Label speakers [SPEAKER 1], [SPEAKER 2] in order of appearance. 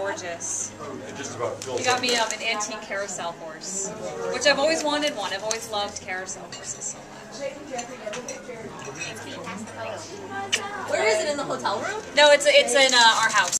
[SPEAKER 1] gorgeous.
[SPEAKER 2] It just about fills
[SPEAKER 1] You got me an antique carousel horse, which I've always wanted one. I've always loved carousel horses so much.
[SPEAKER 3] Where is it in the hotel room?
[SPEAKER 1] No, it's it's in uh, our house.